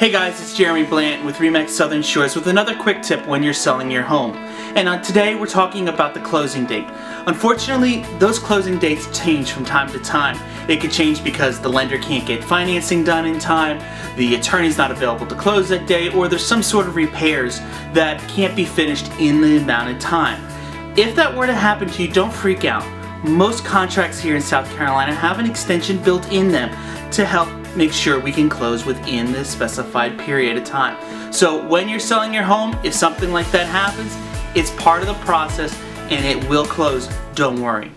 Hey guys, it's Jeremy Blanton with Remax Southern Shores with another quick tip when you're selling your home. And uh, today we're talking about the closing date. Unfortunately, those closing dates change from time to time. It could change because the lender can't get financing done in time, the attorney's not available to close that day, or there's some sort of repairs that can't be finished in the amount of time. If that were to happen to you, don't freak out. Most contracts here in South Carolina have an extension built in them to help make sure we can close within the specified period of time. So when you're selling your home, if something like that happens, it's part of the process and it will close, don't worry.